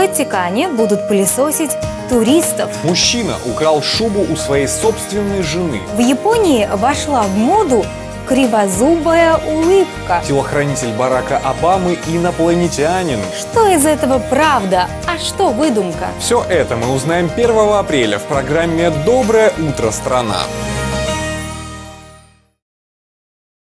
Ватикане будут пылесосить туристов. Мужчина украл шубу у своей собственной жены. В Японии вошла в моду кривозубая улыбка. Телохранитель Барака Обамы инопланетянин. Что из этого правда, а что выдумка? Все это мы узнаем 1 апреля в программе «Доброе утро, страна».